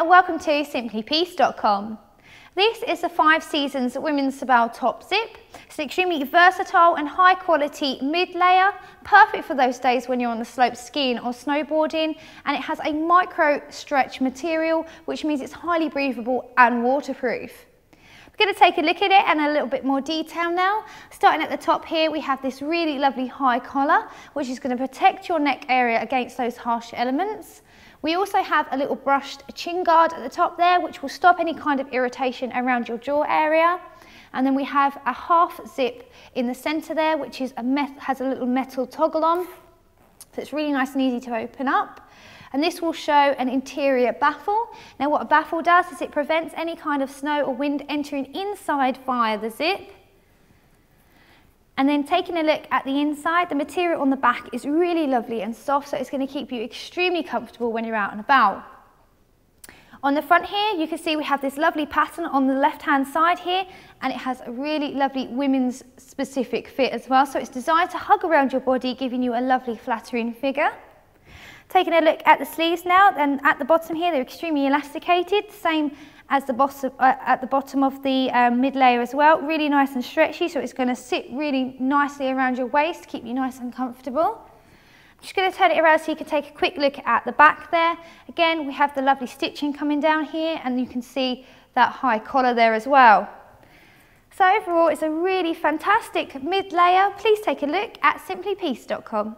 and welcome to simplypiste.com. This is the five seasons women's Sibel top zip. It's an extremely versatile and high quality mid layer, perfect for those days when you're on the slope skiing or snowboarding and it has a micro stretch material which means it's highly breathable and waterproof. We're going to take a look at it and a little bit more detail now. Starting at the top here, we have this really lovely high collar, which is going to protect your neck area against those harsh elements. We also have a little brushed chin guard at the top there, which will stop any kind of irritation around your jaw area. And then we have a half zip in the center there, which is a has a little metal toggle on. So it's really nice and easy to open up and this will show an interior baffle. Now what a baffle does is it prevents any kind of snow or wind entering inside via the zip. And then taking a look at the inside, the material on the back is really lovely and soft, so it's going to keep you extremely comfortable when you're out and about. On the front here, you can see we have this lovely pattern on the left-hand side here, and it has a really lovely women's specific fit as well. So it's designed to hug around your body, giving you a lovely flattering figure. Taking a look at the sleeves now, and at the bottom here, they're extremely elasticated, same as the bottom, uh, at the bottom of the um, mid layer as well. Really nice and stretchy, so it's going to sit really nicely around your waist, keep you nice and comfortable. I'm just going to turn it around so you can take a quick look at the back there. Again, we have the lovely stitching coming down here, and you can see that high collar there as well. So overall, it's a really fantastic mid layer. Please take a look at simplypiste.com.